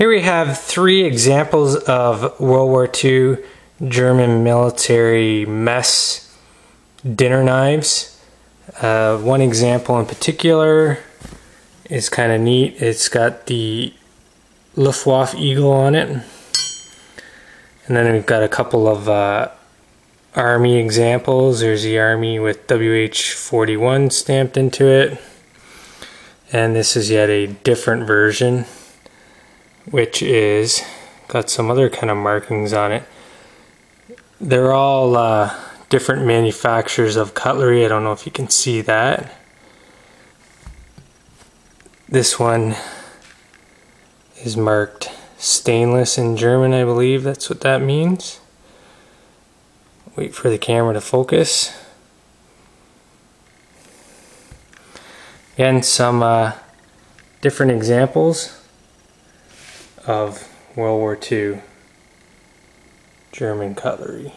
Here we have three examples of World War II German military mess dinner knives. Uh, one example in particular is kind of neat. It's got the Luftwaffe eagle on it. And then we've got a couple of uh, Army examples. There's the Army with WH-41 stamped into it. And this is yet a different version which is got some other kind of markings on it. They're all uh, different manufacturers of cutlery. I don't know if you can see that. This one is marked stainless in German, I believe that's what that means. Wait for the camera to focus. Again, some uh, different examples of World War II German cutlery.